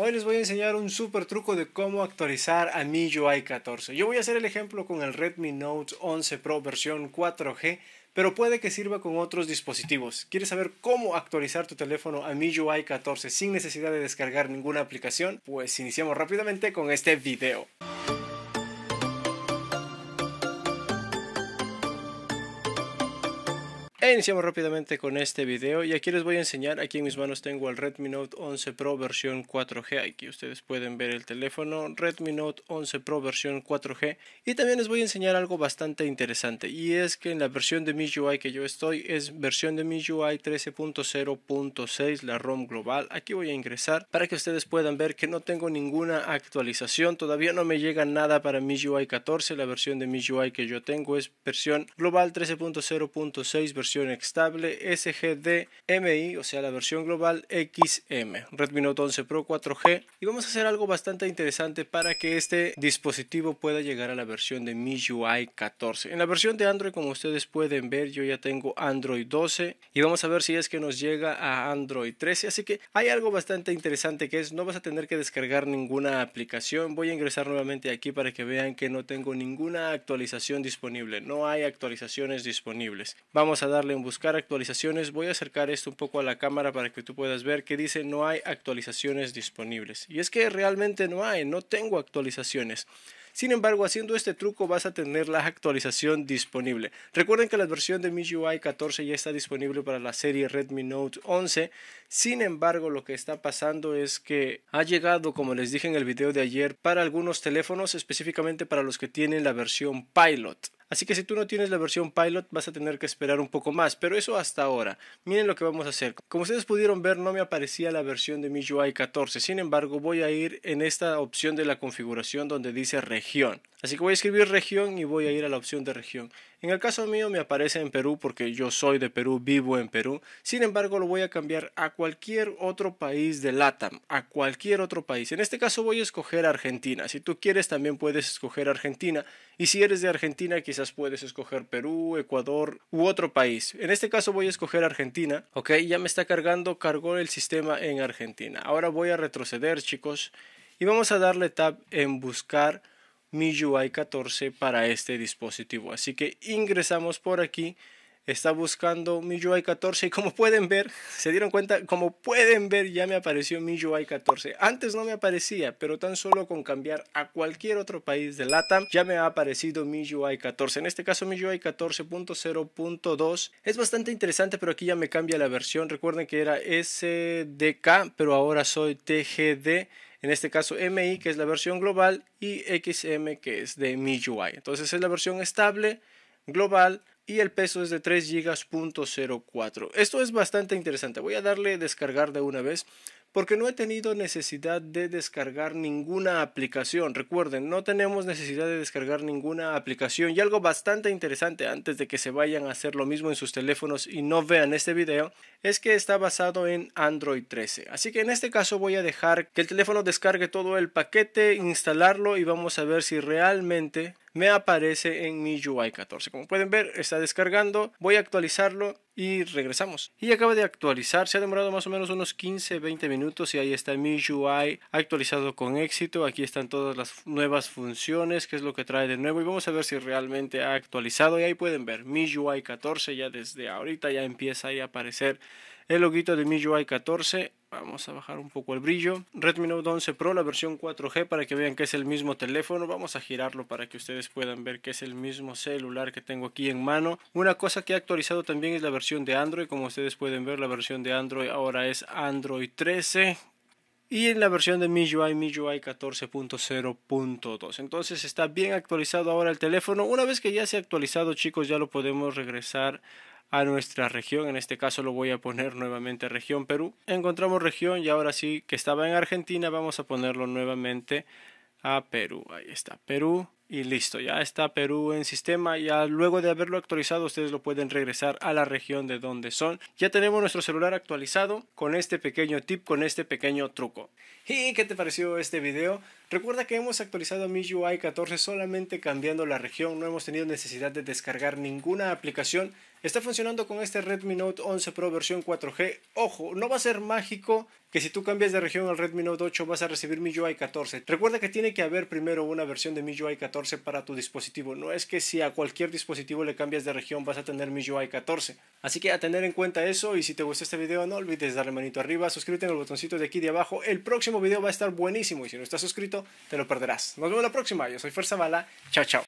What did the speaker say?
Hoy les voy a enseñar un super truco de cómo actualizar a MIUI 14. Yo voy a hacer el ejemplo con el Redmi Note 11 Pro versión 4G, pero puede que sirva con otros dispositivos. ¿Quieres saber cómo actualizar tu teléfono a MIUI 14 sin necesidad de descargar ninguna aplicación? Pues iniciamos rápidamente con este video. Iniciamos rápidamente con este video. Y aquí les voy a enseñar, aquí en mis manos tengo el Redmi Note 11 Pro versión 4G, aquí ustedes pueden ver el teléfono. Redmi Note 11 Pro versión 4G y también les voy a enseñar algo bastante interesante. Y es que en la versión de MIUI que yo estoy es versión de MIUI 13.0.6 la ROM global, aquí voy a ingresar para que ustedes puedan ver que no tengo ninguna actualización, todavía no me llega nada para MIUI 14, la versión de MIUI que yo tengo es versión global 13.0.6 versión versión estable SGD-MI, o sea la versión global XM, Redmi Note 11 Pro 4G. Y vamos a hacer algo bastante interesante para que este dispositivo pueda llegar a la versión de MIUI 14. En la versión de Android, como ustedes pueden ver, yo ya tengo Android 12 y vamos a ver si es que nos llega a Android 13. Así que hay algo bastante interesante que es no vas a tener que descargar ninguna aplicación. Voy a ingresar nuevamente aquí para que vean que no tengo ninguna actualización disponible. No hay actualizaciones disponibles. Vamos a dar darle en buscar actualizaciones. Voy a acercar esto un poco a la cámara para que tú puedas ver que dice no hay actualizaciones disponibles. Y es que realmente no hay, no tengo actualizaciones. Sin embargo, haciendo este truco vas a tener la actualización disponible. Recuerden que la versión de MIUI 14 ya está disponible para la serie Redmi Note 11. Sin embargo, lo que está pasando es que ha llegado, como les dije en el video de ayer, para algunos teléfonos, específicamente para los que tienen la versión Pilot. Así que si tú no tienes la versión Pilot vas a tener que esperar un poco más, pero eso hasta ahora. Miren lo que vamos a hacer. Como ustedes pudieron ver no me aparecía la versión de MIUI 14, sin embargo voy a ir en esta opción de la configuración donde dice región. Así que voy a escribir región y voy a ir a la opción de región. En el caso mío me aparece en Perú porque yo soy de Perú, vivo en Perú. Sin embargo, lo voy a cambiar a cualquier otro país de LATAM, a cualquier otro país. En este caso voy a escoger Argentina. Si tú quieres también puedes escoger Argentina. Y si eres de Argentina quizás puedes escoger Perú, Ecuador u otro país. En este caso voy a escoger Argentina. Ok, ya me está cargando, cargó el sistema en Argentina. Ahora voy a retroceder chicos y vamos a darle tab en buscar MIUI 14 para este dispositivo. Así que ingresamos por aquí. Está buscando MIUI 14 y como pueden ver, se dieron cuenta, como pueden ver ya me apareció MIUI 14. Antes no me aparecía, pero tan solo con cambiar a cualquier otro país de LATAM ya me ha aparecido MIUI 14. En este caso MIUI 14.0.2 es bastante interesante, pero aquí ya me cambia la versión. Recuerden que era SDK, pero ahora soy TGD en este caso MI que es la versión global y XM que es de MIUI. Entonces es la versión estable, global y el peso es de 3 GB.04. Esto es bastante interesante. Voy a darle descargar de una vez porque no he tenido necesidad de descargar ninguna aplicación. Recuerden, no tenemos necesidad de descargar ninguna aplicación. Y algo bastante interesante antes de que se vayan a hacer lo mismo en sus teléfonos y no vean este video, es que está basado en Android 13. Así que en este caso voy a dejar que el teléfono descargue todo el paquete, instalarlo y vamos a ver si realmente me aparece en mi UI 14. Como pueden ver, está descargando. Voy a actualizarlo y regresamos. Y acaba de actualizar. Se ha demorado más o menos unos 15-20 minutos y ahí está mi UI actualizado con éxito. Aquí están todas las nuevas funciones, que es lo que trae de nuevo. Y vamos a ver si realmente ha actualizado. Y ahí pueden ver mi UI 14 ya desde ahorita ya empieza a aparecer el loguito de MIUI 14. Vamos a bajar un poco el brillo. Redmi Note 11 Pro, la versión 4G, para que vean que es el mismo teléfono. Vamos a girarlo para que ustedes puedan ver que es el mismo celular que tengo aquí en mano. Una cosa que he actualizado también es la versión de Android. Como ustedes pueden ver, la versión de Android ahora es Android 13. Y en la versión de MIUI, MIUI 14.0.2. Entonces está bien actualizado ahora el teléfono. Una vez que ya se ha actualizado, chicos, ya lo podemos regresar a nuestra región. En este caso lo voy a poner nuevamente región Perú. Encontramos región y ahora sí que estaba en Argentina, vamos a ponerlo nuevamente a Perú. Ahí está, Perú. Y listo, ya está Perú en sistema, ya luego de haberlo actualizado ustedes lo pueden regresar a la región de donde son. Ya tenemos nuestro celular actualizado con este pequeño tip, con este pequeño truco. ¿Y qué te pareció este video? Recuerda que hemos actualizado MIUI 14 solamente cambiando la región, no hemos tenido necesidad de descargar ninguna aplicación. Está funcionando con este Redmi Note 11 Pro versión 4G. Ojo, no va a ser mágico que si tú cambias de región al Redmi Note 8 vas a recibir MIUI 14. Recuerda que tiene que haber primero una versión de MIUI 14 para tu dispositivo. No es que si a cualquier dispositivo le cambias de región vas a tener MIUI 14. Así que a tener en cuenta eso y si te gustó este video no olvides darle manito arriba, suscríbete en el botoncito de aquí de abajo. El próximo video va a estar buenísimo y si no estás suscrito te lo perderás. Nos vemos la próxima. Yo soy Fuerza Bala. Chao, chao.